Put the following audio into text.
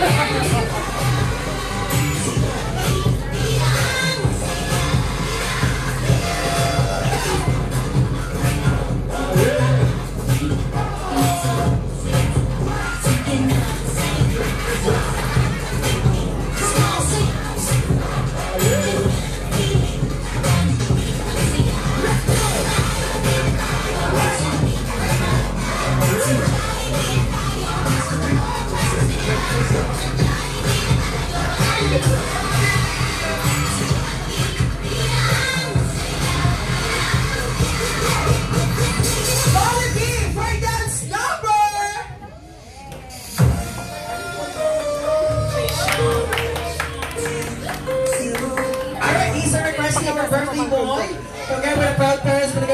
Yeah. birthday boy. Congrats with proud parents for the